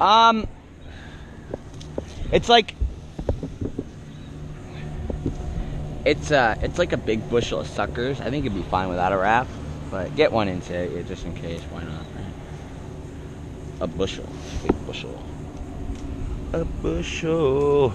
Um, it's like it's uh, it's like a big bushel of suckers. I think it'd be fine without a wrap, but get one into it just in case. Why not? A bushel, big bushel, a bushel.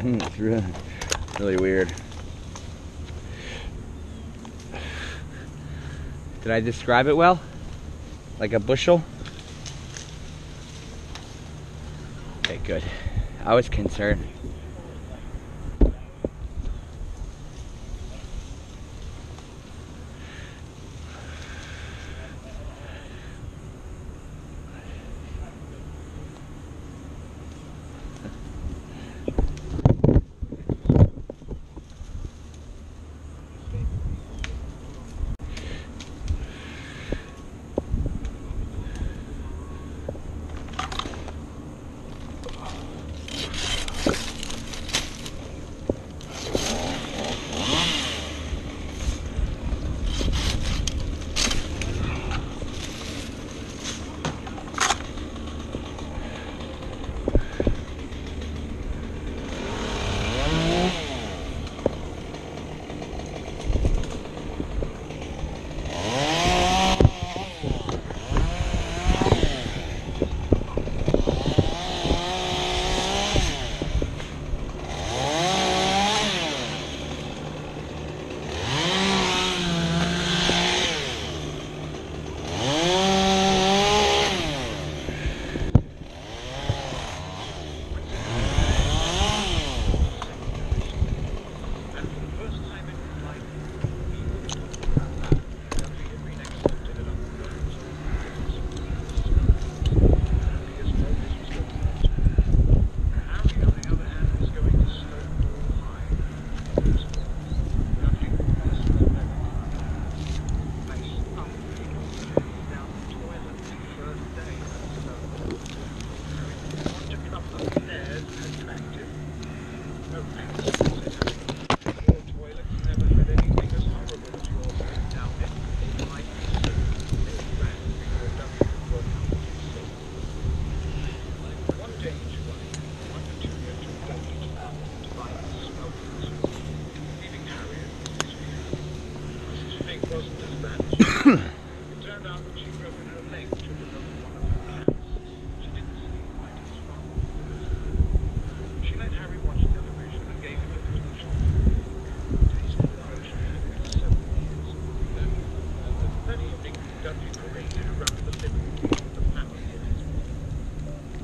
Hmm, It's really, really weird. Did I describe it well? Like a bushel? Okay, good. I was concerned.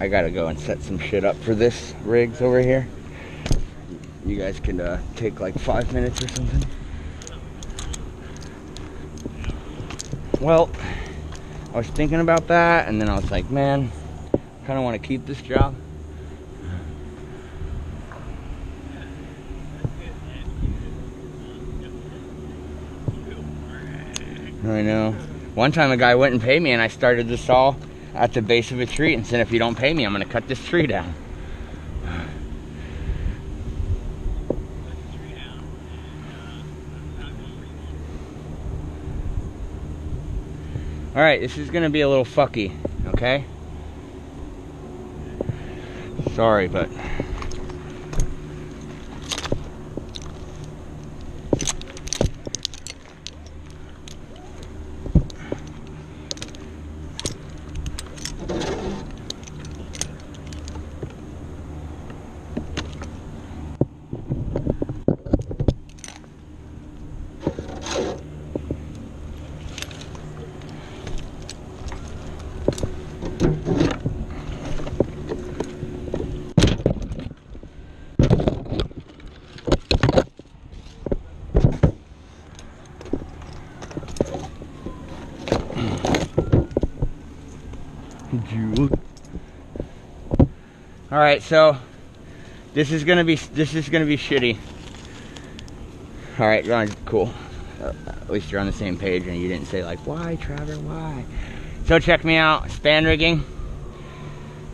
I gotta go and set some shit up for this rigs over here. You guys can uh, take like five minutes or something. Well, I was thinking about that, and then I was like, man, I kind of want to keep this job. I know. One time a guy wouldn't pay me, and I started the saw at the base of a tree and said, if you don't pay me, I'm going to cut this tree down. All right, this is to be a little fucky, okay? Sorry, but right, so this is gonna be this is gonna be shitty. All right, cool. Uh, at least you're on the same page and you didn't say like, why, Trevor, why? So check me out, span rigging.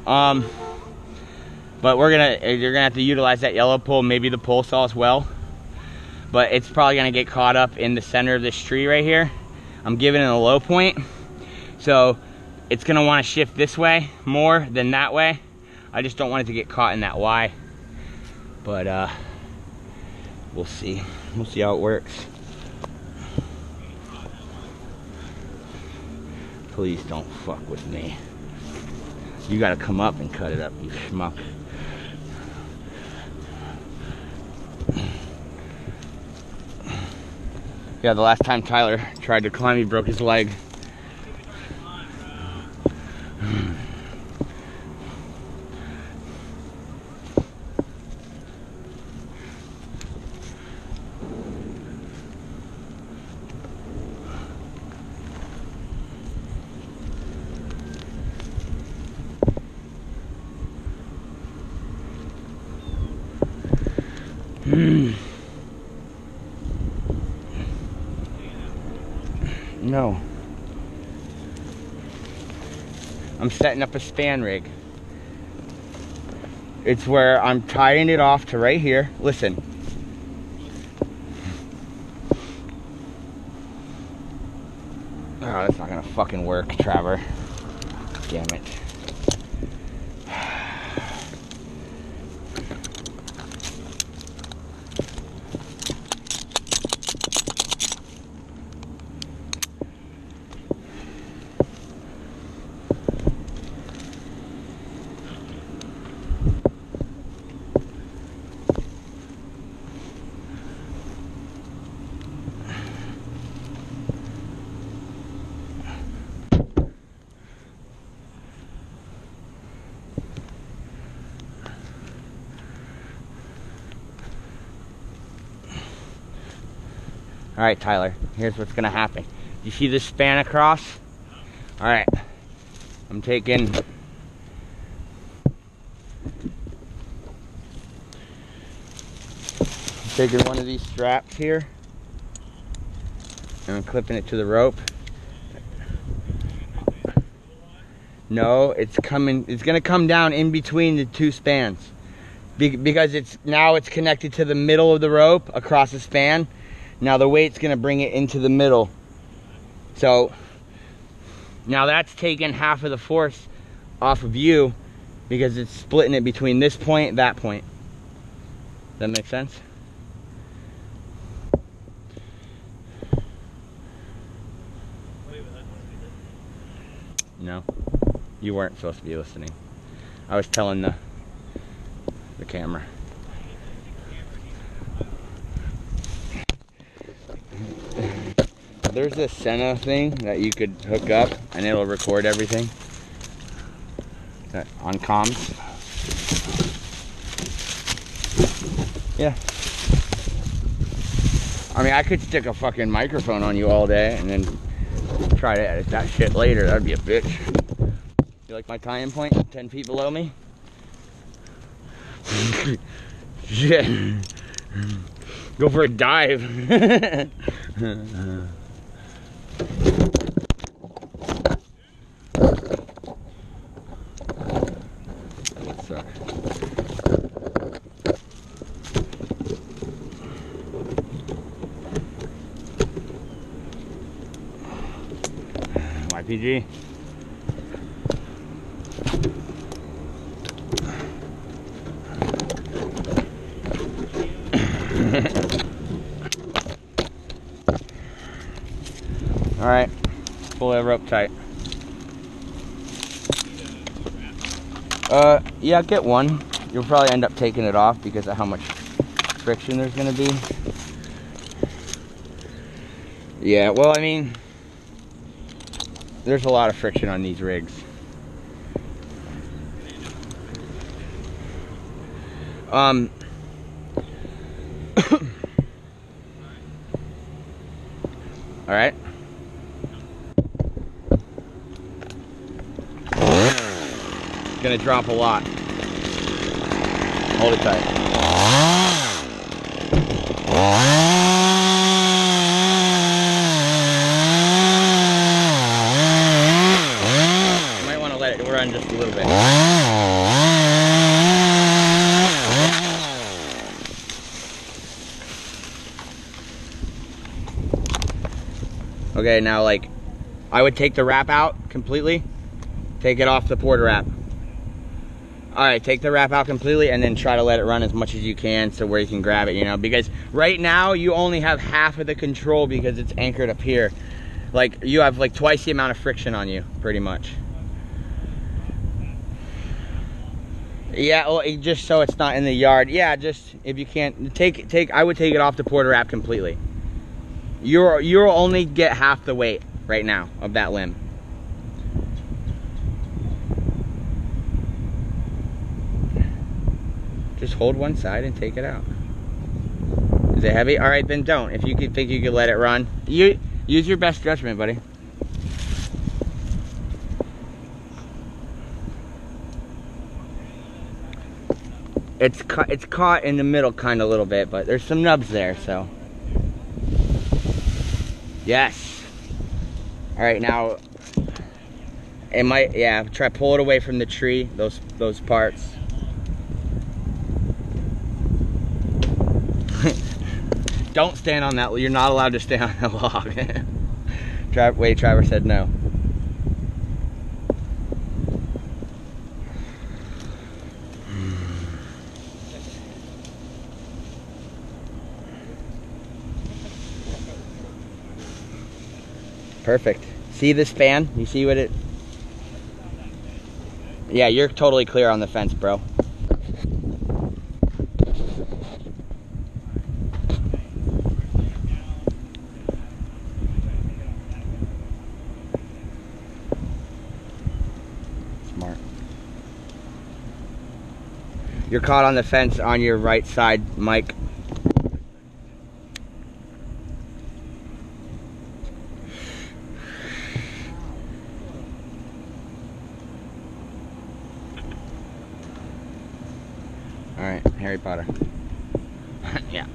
Um, but we're gonna, you're gonna have to utilize that yellow pole, maybe the pole saw as well. But it's probably gonna get caught up in the center of this tree right here. I'm giving it a low point. So it's gonna wanna shift this way more than that way. I just don't want it to get caught in that Y. But uh, we'll see. We'll see how it works. Please don't fuck with me. You gotta come up and cut it up, you schmuck. Yeah, the last time Tyler tried to climb, he broke his leg. No. I'm setting up a span rig. It's where I'm tying it off to right here. Listen. Oh, that's not gonna fucking work, Trevor. Damn it. All right, Tyler, here's what's gonna happen. You see this span across? All right, I'm taking taking one of these straps here and I'm clipping it to the rope. No, it's coming, it's gonna come down in between the two spans because it's now it's connected to the middle of the rope across the span now the weight's gonna bring it into the middle. So now that's taking half of the force off of you because it's splitting it between this point that point. That makes sense? No, you weren't supposed to be listening. I was telling the the camera. There's this Sena thing that you could hook up and it'll record everything on comms. Yeah. I mean, I could stick a fucking microphone on you all day and then try to edit that shit later. That'd be a bitch. You like my tie-in point? 10 feet below me? shit. Go for a dive. YPG. All right, pull that rope tight. Uh, yeah, get one. You'll probably end up taking it off because of how much friction there's gonna be. Yeah, well, I mean, there's a lot of friction on these rigs. Um, all right. gonna drop a lot. Hold it tight. Might want to let it run just a little bit. Okay, now like, I would take the wrap out completely. Take it off the porta wrap. All right, take the wrap out completely and then try to let it run as much as you can so where you can grab it, you know, because right now you only have half of the control because it's anchored up here. Like you have like twice the amount of friction on you, pretty much. Yeah, well, it- just so it's not in the yard. Yeah, just if you can't take take, I would take it off the porta wrap completely. You're you'll only get half the weight right now of that limb. Just hold one side and take it out. Is it heavy? All right, then don't. If you think you could let it run, you use your best judgment, buddy. It's ca- it's caught in the middle kind of a little bit, but there's some nubs there, so. Yes. All right, now it might yeah, try pull it away from the tree, those those parts. Don't stand on that. You're not allowed to stand on that log. Tra- wait, Trevor said no. Perfect. See the span? You see what it? Yeah, you're totally clear on the fence, bro. You're caught on the fence on your right side, Mike. All right, Harry Potter. yeah.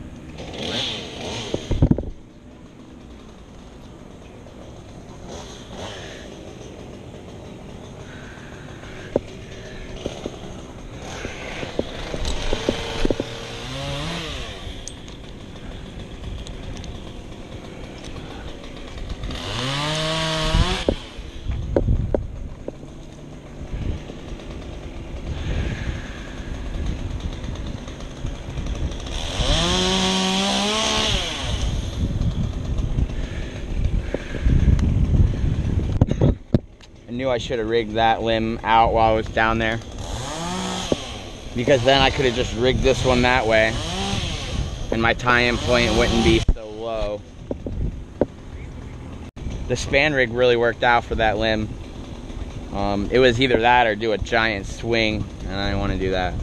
I knew I should have rigged that limb out while I was down there. Because then I could have just rigged this one that way. And my tie-in point wouldn't be so low. The span rig really worked out for that limb. Um, it was either that or do a giant swing, and I didn't want to do that.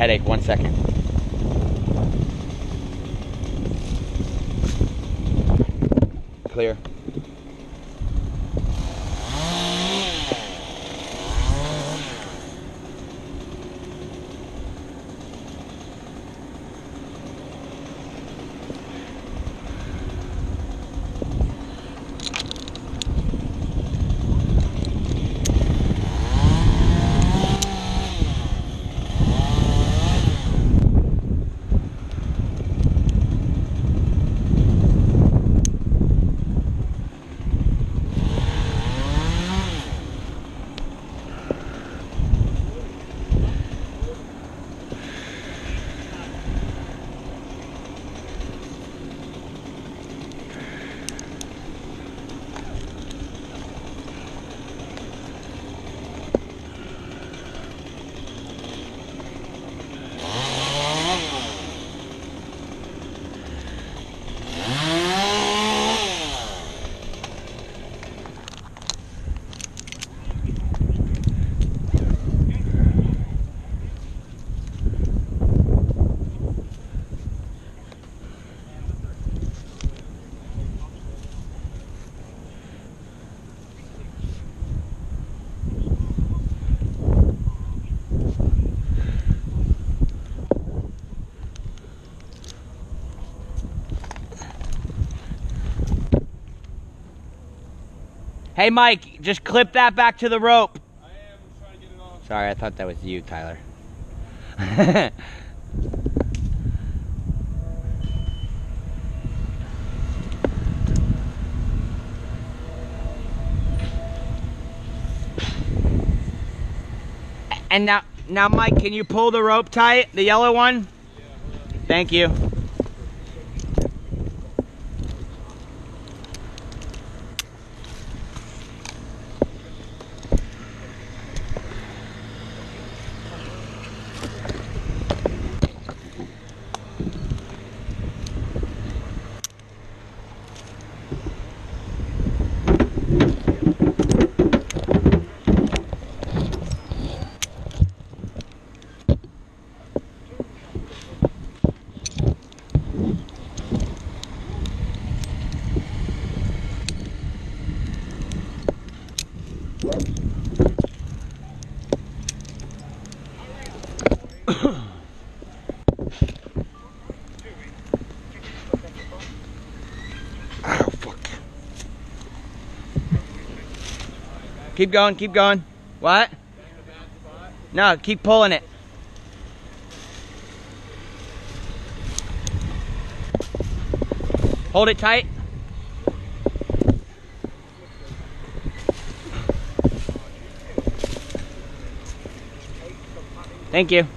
Headache, one second. Hey, Mike, just clip that back to the rope. I am trying to get it off. Sorry, I thought that was you, Tyler. and now, now, Mike, can you pull the rope tight, the yellow one? Thank you. Keep going, keep going. What? No, keep pulling it. Hold it tight. Thank you.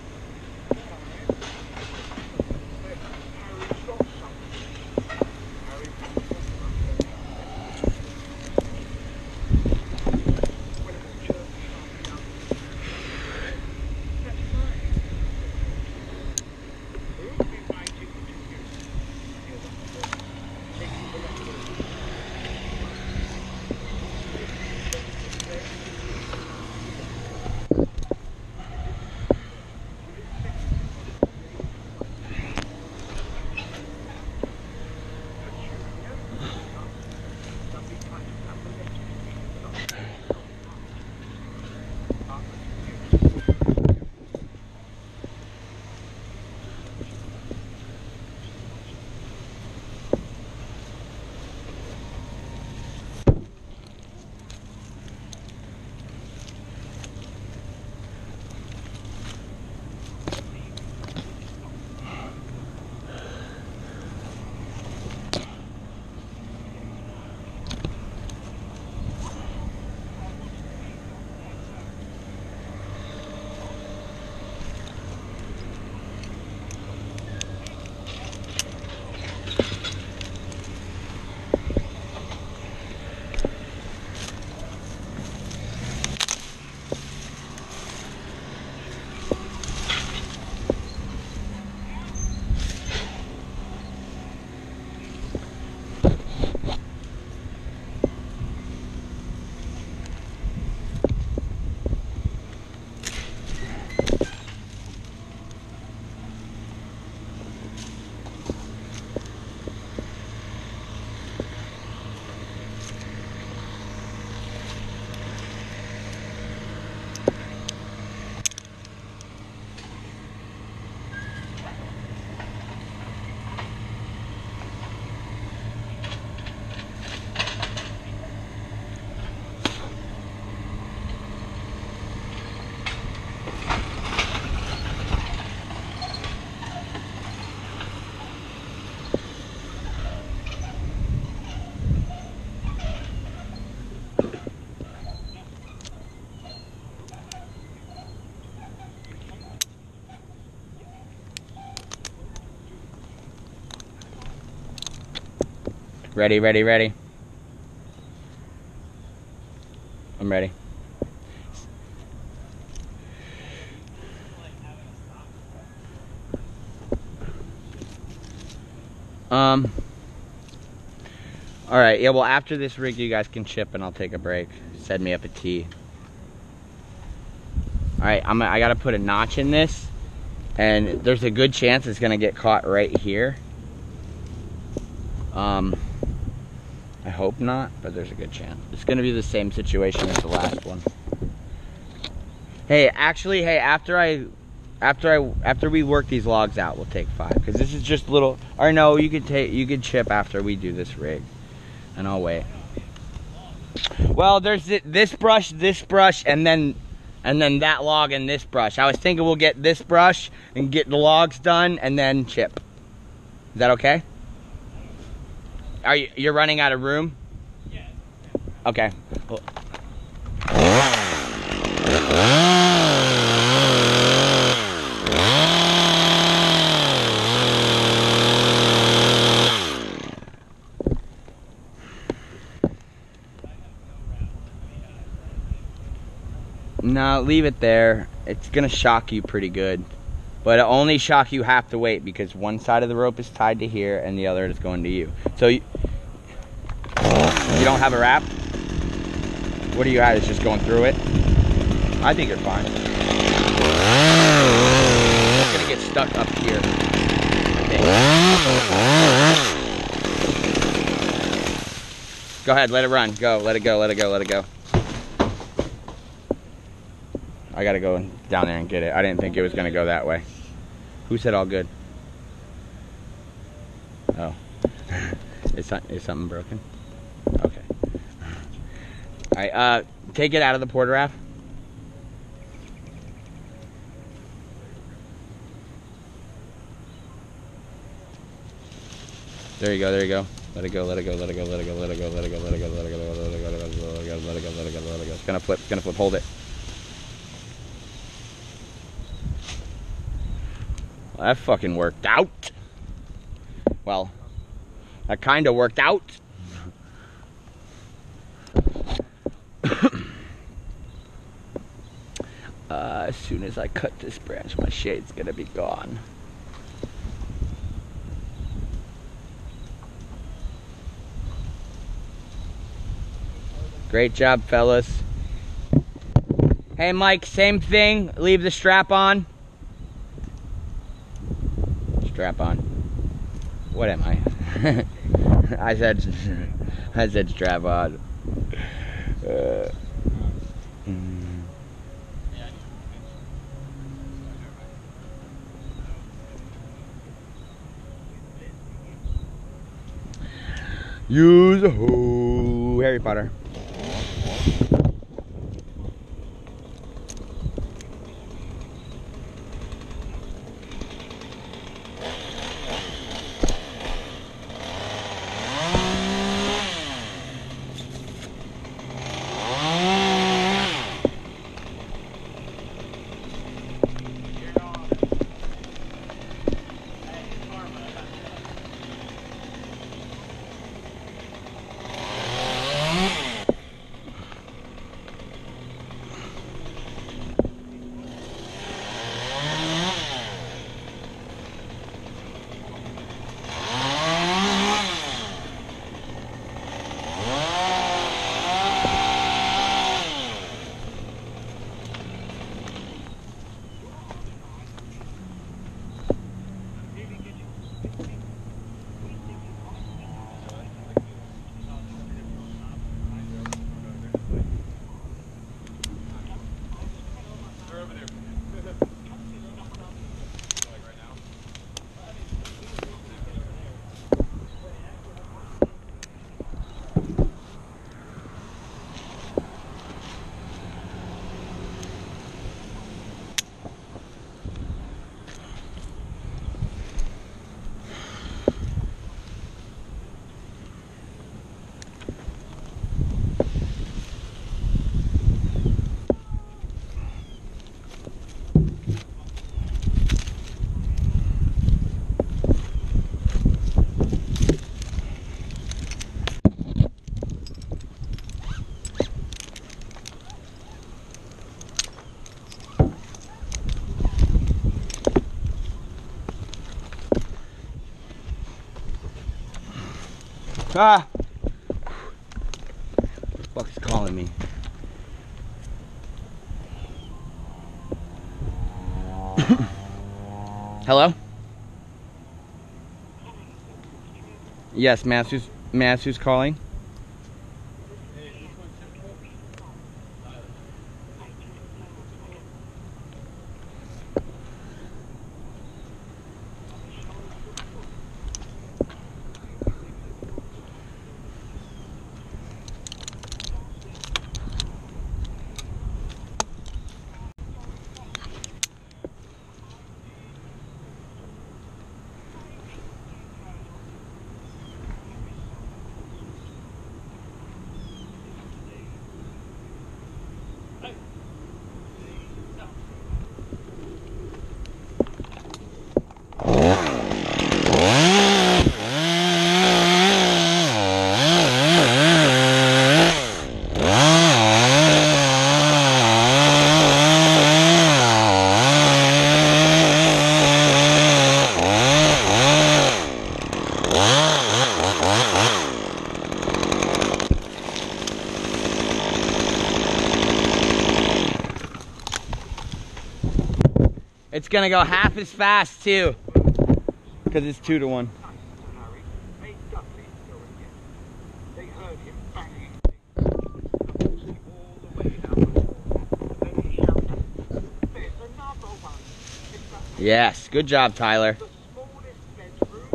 Ready, ready, ready. I'm ready. Um. All right. Yeah. Well, after this rig, you guys can chip, and I'll take a break. Send me up a tee. All right. I'm. I gotta put a notch in this, and there's a good chance it's gonna get caught right here. Um. Hope not, but there's a good chance. It's gonna be the same situation as the last one. Hey, actually, hey, after I, after I, after we work these logs out, we'll take five because this is just little. Or no, you could take, you could chip after we do this rig, and I'll wait. Well, there's thi- this brush, this brush, and then and then that log and this brush. I was thinking we'll get this brush and get the logs done and then chip. Is that okay? Are you you're running out of room? Okay. No, leave it there. It's gonna shock you pretty good. But it only shock you half the weight because one side of the rope is tied to here and the other is going to you. So you, you don't have a wrap? What do you have? Is just going through it? I think you're fine. It's gonna get stuck up here. Go ahead, let it run. Go, let it go, let it go, let it go. I gotta go down there and get it. I didn't think it was gonna go that way. Who said all good? Oh. is, that, is something broken? Okay. Alright, uh, take it out of the porta wrap. There you go, there you go. Let it go, let it go, let it go, let it go, let it go, let it go, let it go, let it go, let it go, let it go, let it go, let it go, let it go, let it go. It's gonna flip, it's gonna flip, hold it. That fucking worked out. Well, that kind of worked out. Uh, as soon as I cut this branch, my shade's gonna be gone. Great job, fellas. Hey, Mike, same thing. Leave the strap on. Strap on. What am I? I said, I said strap on. Uh, Use a hoe. Harry Potter. Ah! The fuck is calling me? Hello? Yes, Matthew's Matthew's calling. Gonna go half as fast too. Cause it's two to one. Harry made Dudley go again. They heard him banging things, all the way down the hall. Then he shouted, "There's another one!" It's the Yes, good job, Tyler. the smallest bedroom,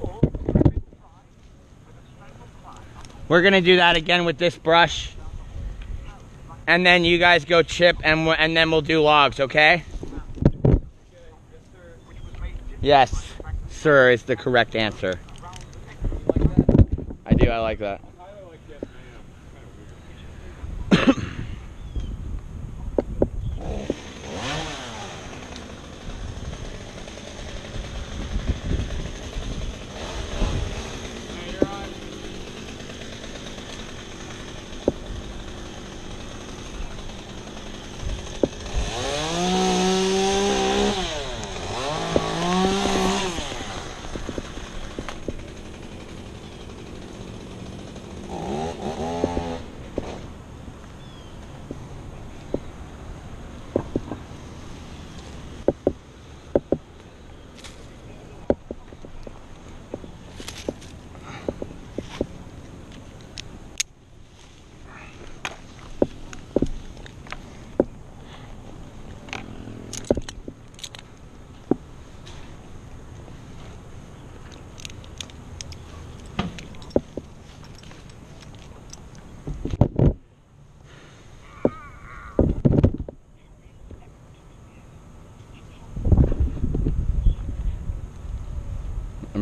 four living five, with a strength of five. We're gonna do that again with this brush. And then you guys go chip and and then we'll do logs, okay? Yes, sir is the correct answer. I do, I like that.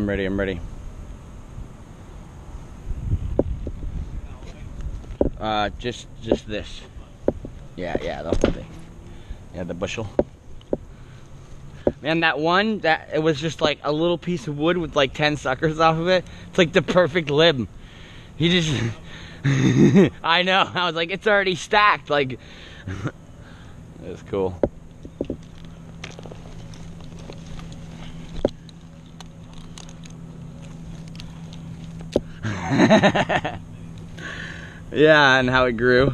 I'm ready, I'm ready. Uh, just, just this. Yeah, yeah, the whole thing. Yeah, the bushel. Man, that one, that it was just like a little piece of wood with like 10 suckers off of it. It's like the perfect limb. He just, I know, I was like, it's already stacked. Like, it was cool. yeah, and how it grew.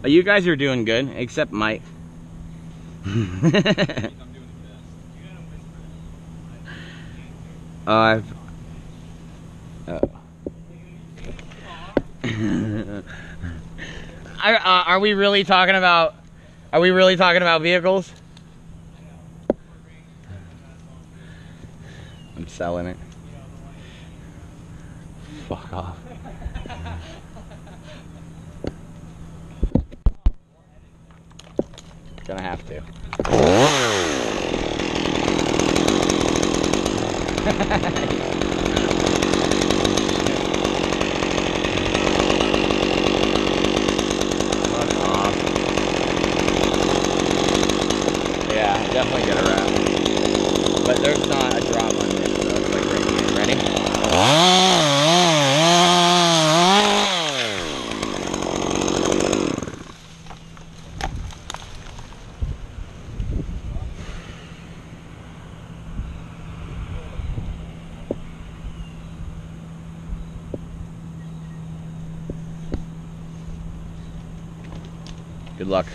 But you guys are doing good, except Mike. I've. Oh. are, uh, are we really talking about? Are we really talking about vehicles? I'm selling it. Fuck off. Gonna have to. Fuck. Yeah, definitely get a wrap. But there's not a drop on this, so it's like right here. Ready? Good luck.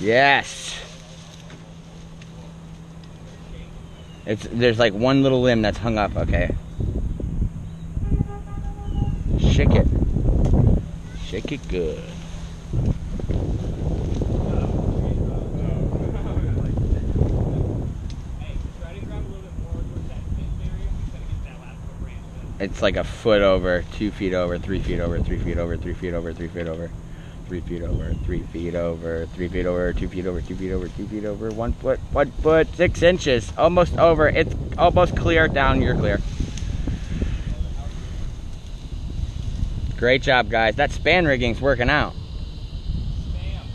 Yes. It's there's like one little limb that's hung up, okay. Shake it. Shake it good. It's like a foot over, two feet over, three feet over, three feet over, three feet over, three feet over, three feet over, three feet over, three feet over, two feet over, two feet over, two feet over, one foot, one foot, six inches, almost over. It's almost clear. Down, you're clear. Great job, guys. That span rigging's working out. Spam.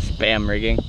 Spam rigging.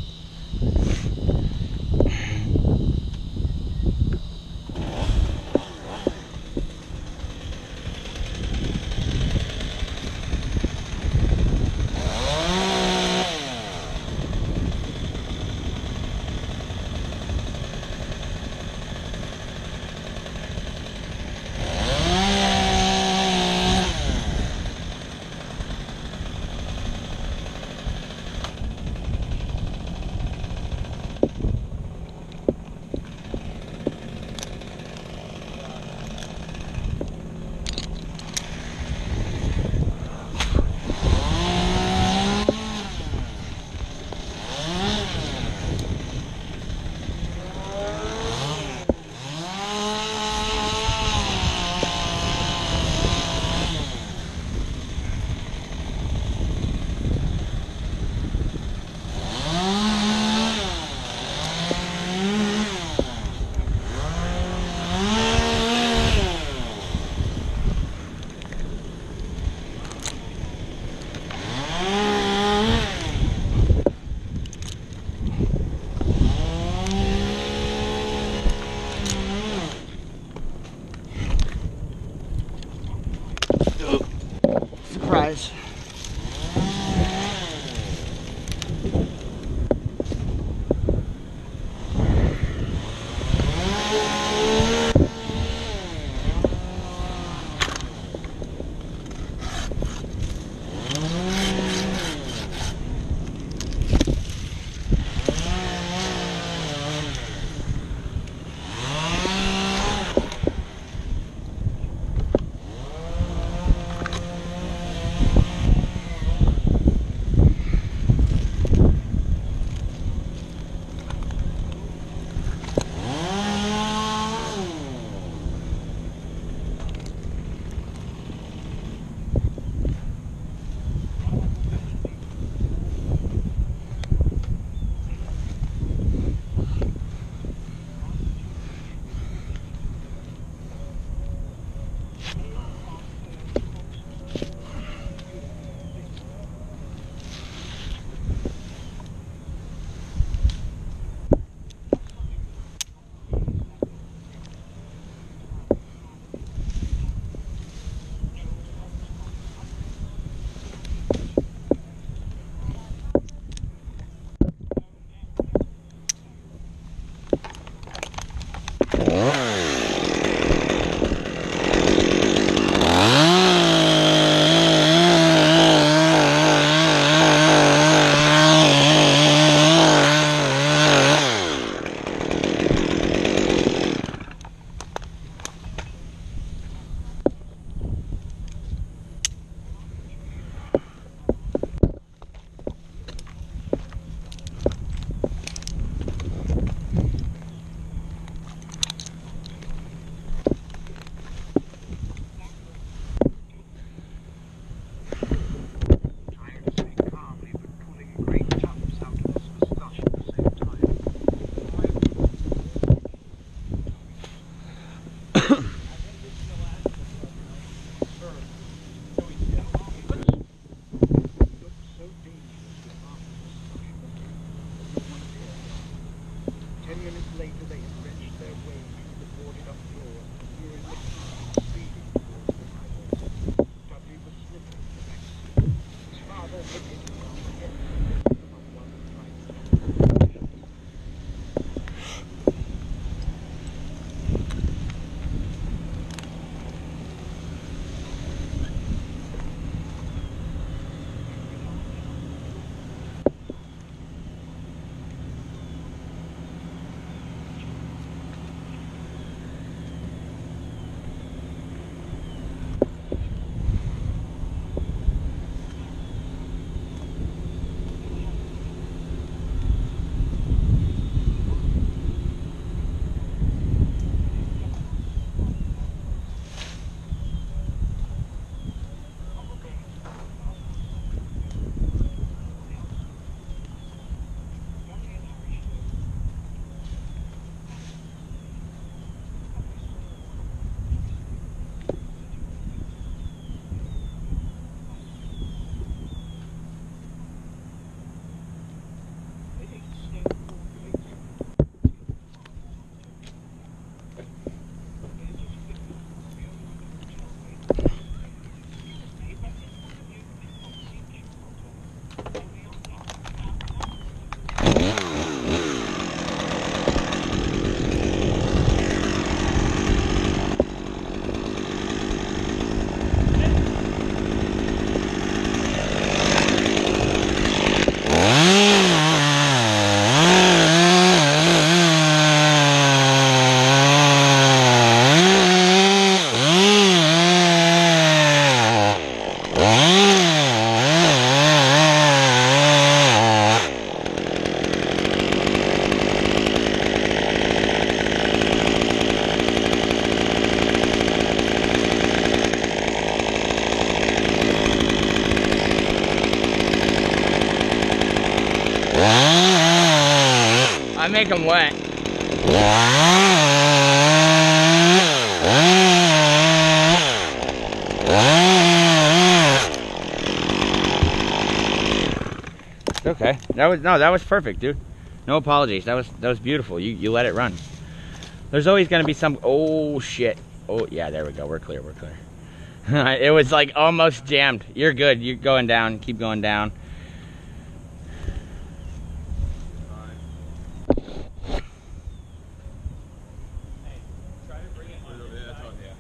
Make them wet. Okay. That was no, that was perfect, dude. No apologies. That was that was beautiful. You you let it run. There's always gonna be some oh shit. Oh yeah, there we go. We're clear, we're clear. it was like almost jammed. You're good. You're going down. Keep going down. Try to bring it on Yeah, this that's side. all, yeah.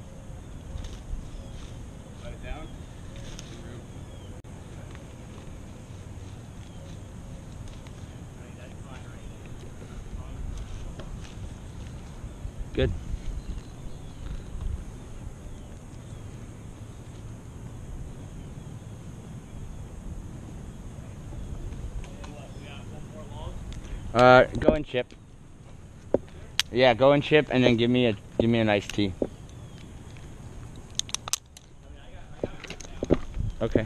Let it down. I mean, that's fine right there. Good. And what, we got one more log? Uh, go and chip. Yeah, go and chip, and then give me a give me an iced tea. Okay.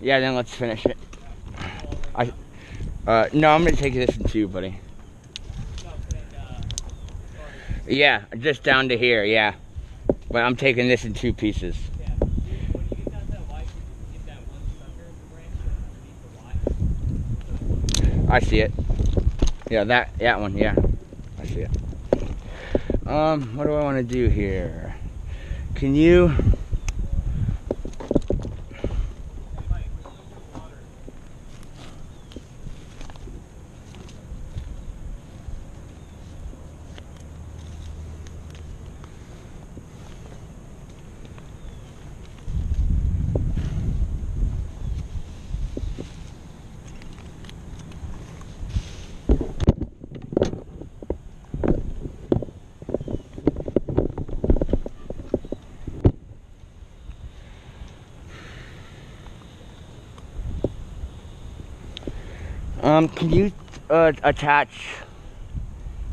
Yeah, then let's finish it. I. Uh, no, I'm gonna take this in two, buddy. Yeah, just down to here. Yeah, but I'm taking this in two pieces. one. I see it. Yeah, that that one. Yeah, I see it. Um, what do I want to do here? Can you? Um, can you uh, attach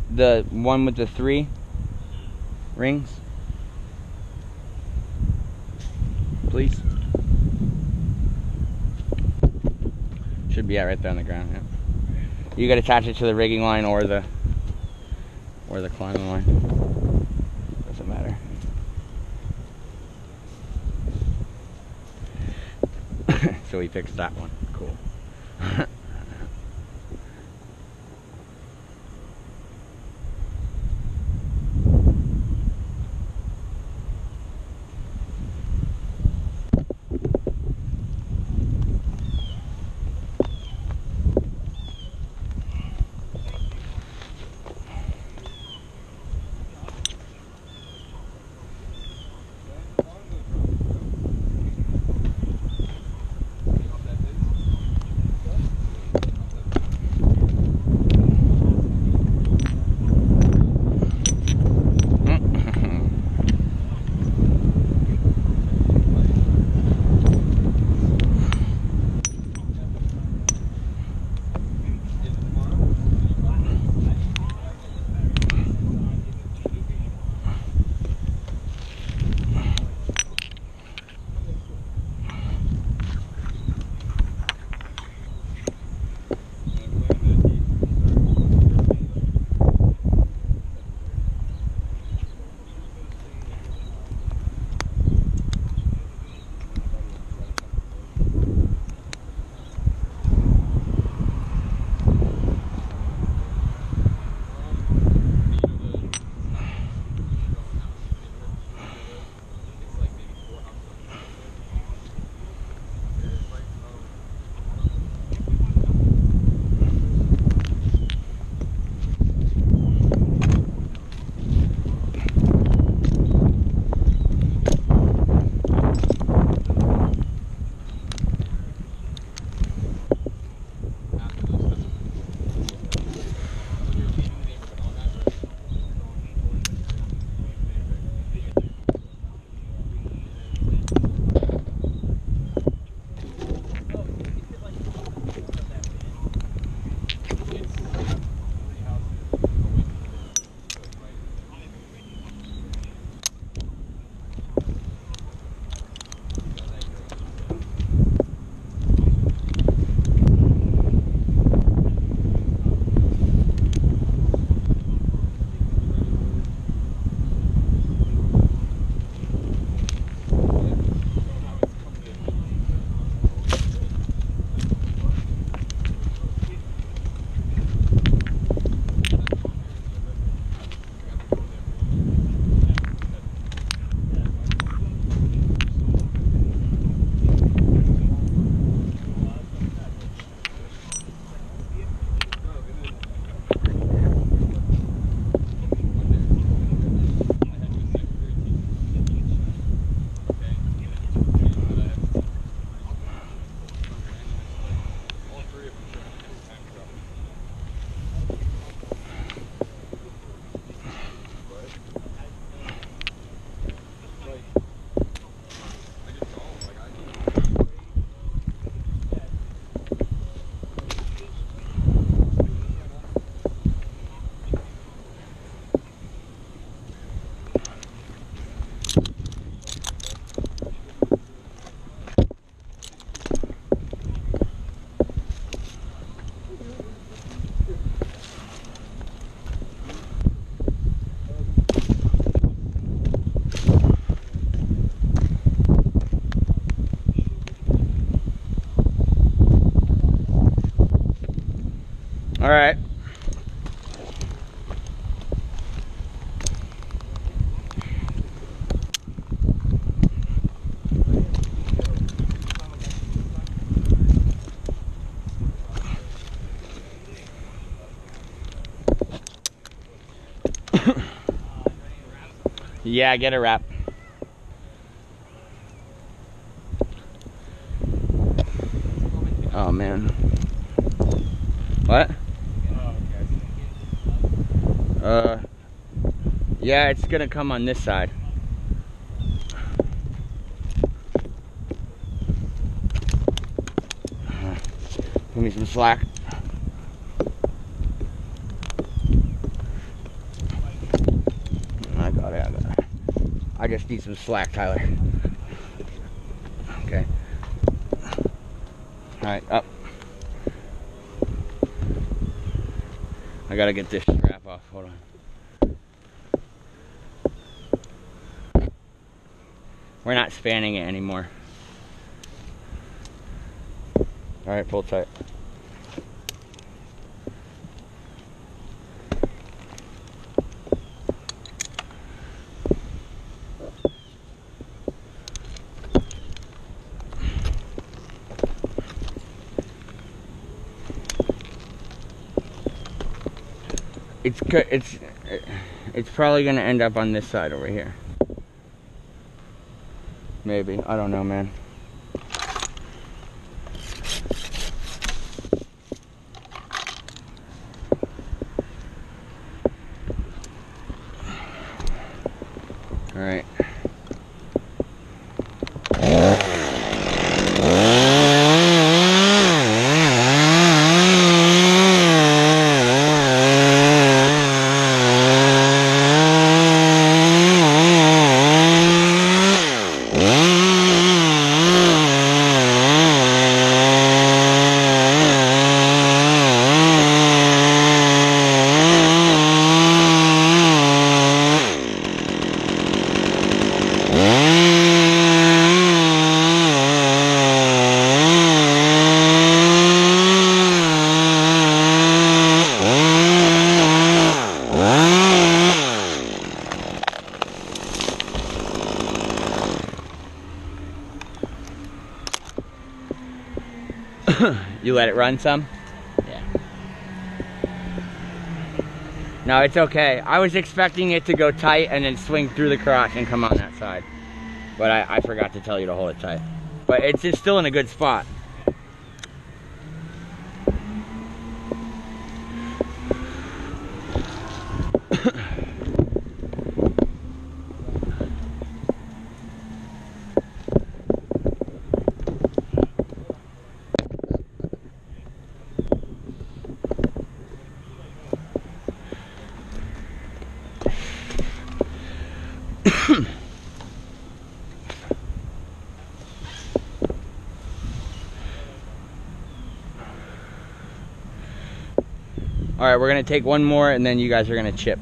the one with the three rings, please? Should be out right there on the ground. Yeah. You to attach it to the rigging line or the or the climbing line. Doesn't matter. so we fixed that one. Yeah, get a wrap. Oh man. What? Uh Yeah, it's gonna come on this side. Give me some slack. I got it, I got it. I just need some slack, Tyler. Okay. Alright, up. I gotta get this strap off. Hold on. We're not spanning it anymore. Alright, pull tight. It's it's it's probably gonna end up on this side over here. Maybe I don't know, man. All right. You let it run some? Yeah. No, it's okay. I was expecting it to go tight and then swing through the crotch and come on that side. But I, I forgot to tell you to hold it tight. But it's, it's still in a good spot. All right, we're gonna take one more and then you guys are gonna chip.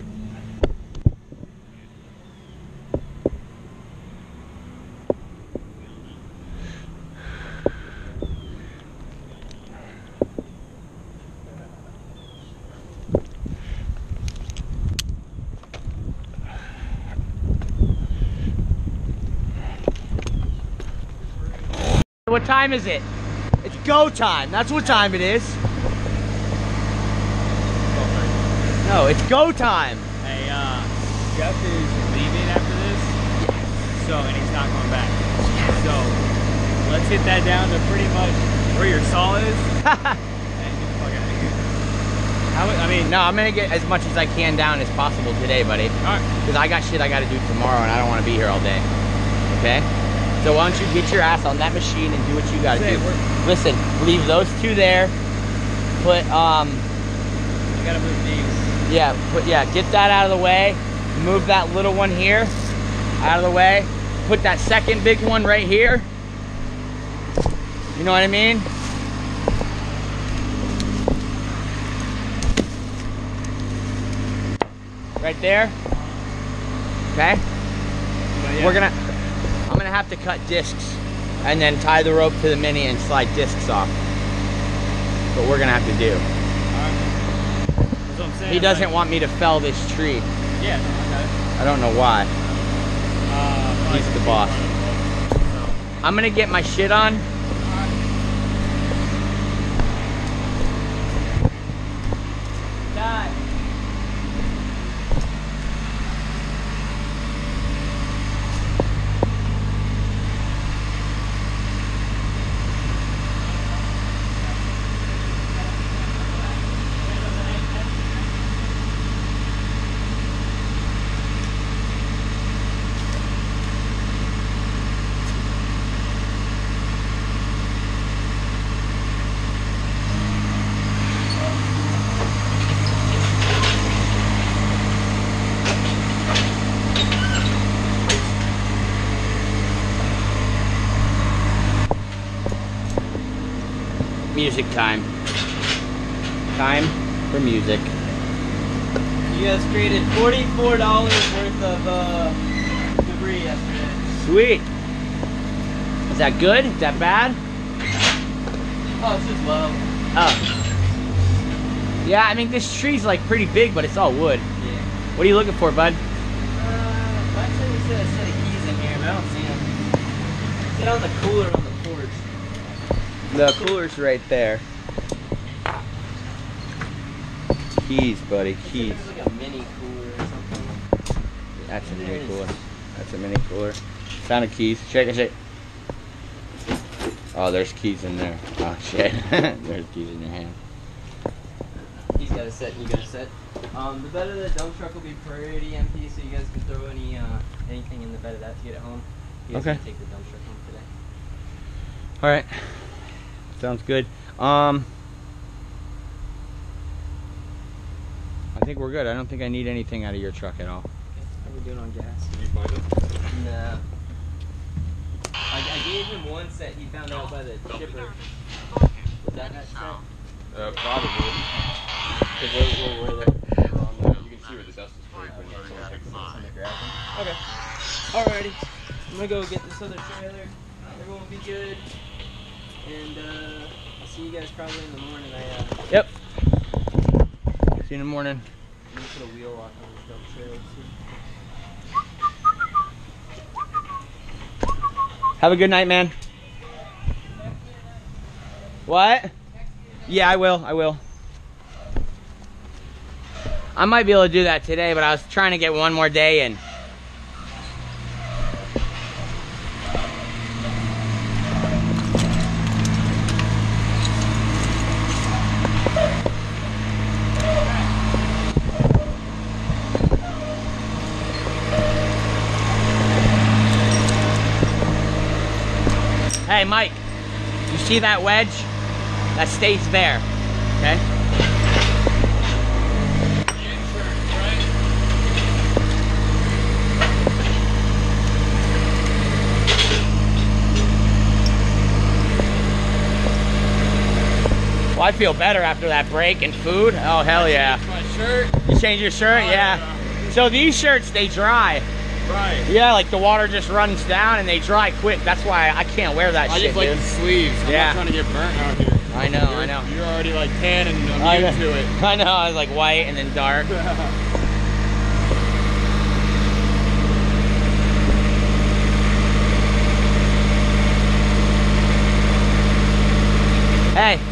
What time is it? It's go time. That's what time it is. No, it's go time. Hey, uh, Jeff is leaving after this. So, and he's not coming back. So, let's hit that down to pretty much where your saw is. and get the fuck out of here. How, I mean, No, I'm gonna get as much as I can down as possible today, buddy. alright. Because I got shit I gotta do tomorrow and I don't wanna be here all day. Okay? So why don't you get your ass on that machine and do what you gotta Say, do. we're- Listen, leave those two there. Put um I gotta move these. Yeah, put yeah, get that out of the way. Move that little one here out of the way. Put that second big one right here. You know what I mean? Right there. Okay? Yeah. We're gonna I'm gonna have to cut discs and then tie the rope to the mini and slide discs off. But we're gonna have to do. Alright. That's what I'm saying. He doesn't like- want me to fell this tree. Yeah, no, I got it. I don't know why. Uh, He's the boss. keep running the boat. I'm gonna get my shit on. music time. Time for music. You guys created forty-four dollars worth of uh, debris yesterday. Sweet. Is that good? Is that bad? Oh, it's just low. Oh. Yeah, I mean this tree's like pretty big, but it's all wood. Yeah. What are you looking for, bud? Uh, actually, we said a set of keys in here, but I don't see them. Sit on the cooler on the porch. The cooler's right there. Keys, buddy, keys. Like a mini cooler or something. That's a mini cooler. That's a mini cooler. Found the keys. Check it, check. Oh, there's keys in there. Oh shit. there's keys in your hand. He's got a set, you got a set. Um, the bed of the dump truck will be pretty empty, so you guys can throw any uh, anything in the bed of that to get it home. You guys Okay. can take the dump truck home today. All right. Sounds good. Um, I think we're good. I don't think I need anything out of your truck at all. How we doing on gas? Did you find it? No. I, I gave him one set he found out by the chipper. Was that that set? Uh, probably. Because we're, we're, we're there. We're Yeah, you can see where the dust is sprayed when someone takes it. on the gravel. Okay. Alrighty. I'm gonna go get this other trailer. Everyone will be good. And uh, I'll see you guys probably in the morning. I uh, Yep. See you in the morning. Have a good night, man. What? Yeah, I will. I will. I might be able to do that today, but I was trying to get one more day in. Hey, Mike, you see that wedge? That stays there, okay? Well, I feel better after that break and food. Oh, hell yeah. My shirt. You change your shirt? Oh, yeah. So these shirts, they dry. Right. Yeah, like the water just runs down and they dry quick. That's why I can't wear that shit. I shit, just like dude. the sleeves. I'm Yeah. not trying to get burnt out here. I know, You're, I know. You're already like tan and immune to it. I know, I was like white and then dark. Hey.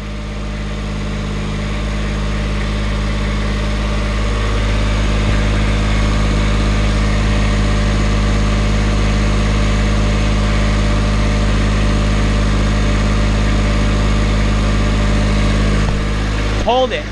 Hold it.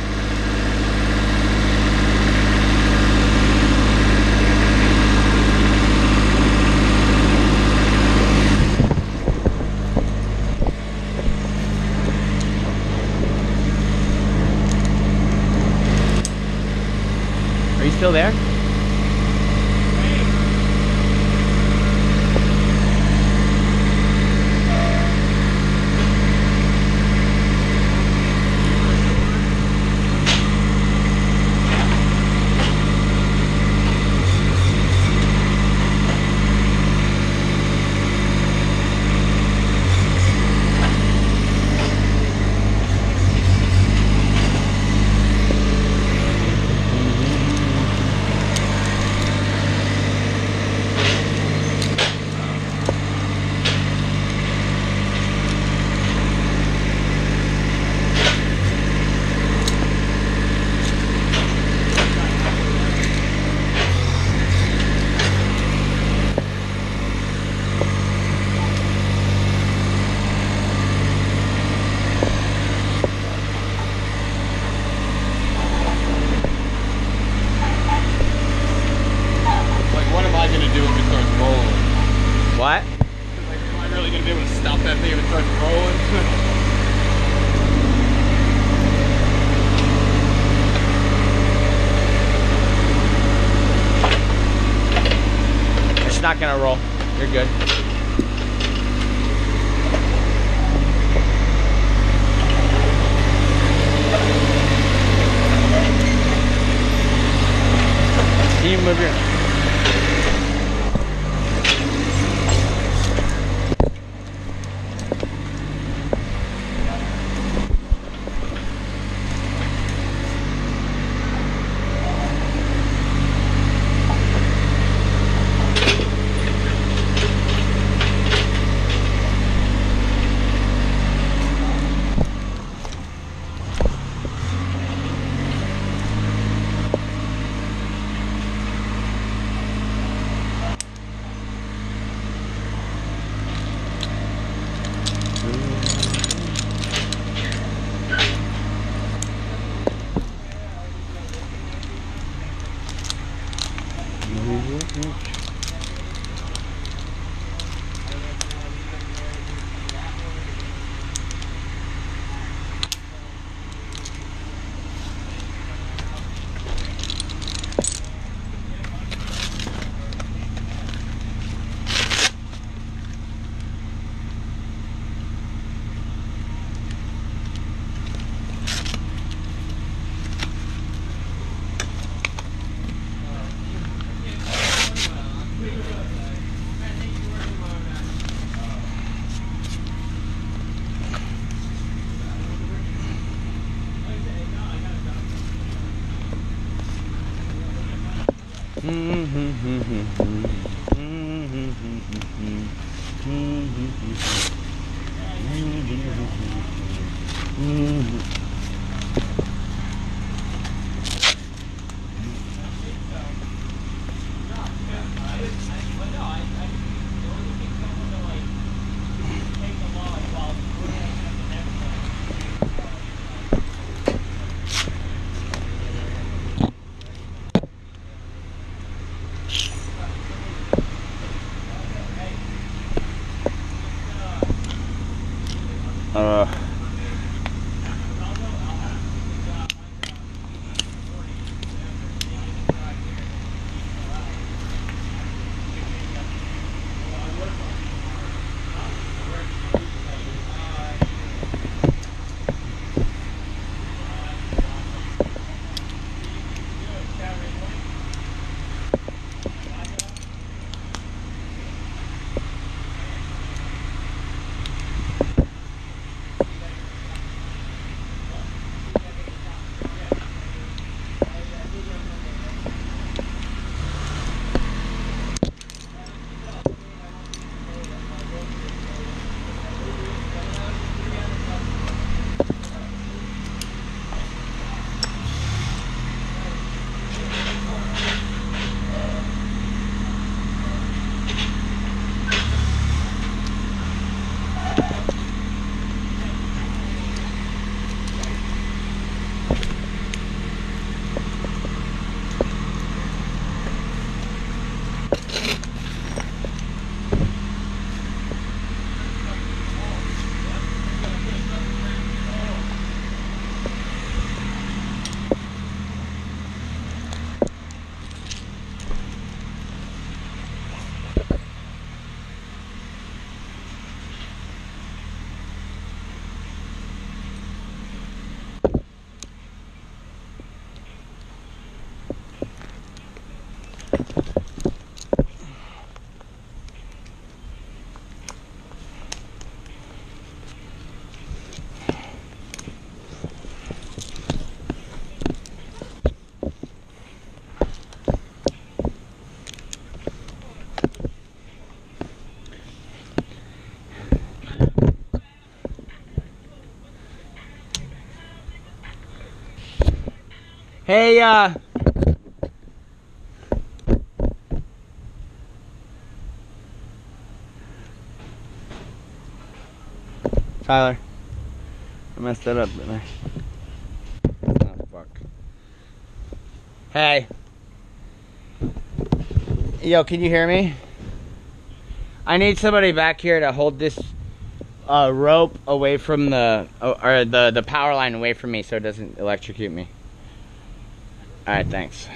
Hey, uh, Tyler, I messed that up, didn't I? Oh, fuck. Hey. Yo, can you hear me? I need somebody back here to hold this uh, rope away from the or the the power line away from me so it doesn't electrocute me. All right, thanks.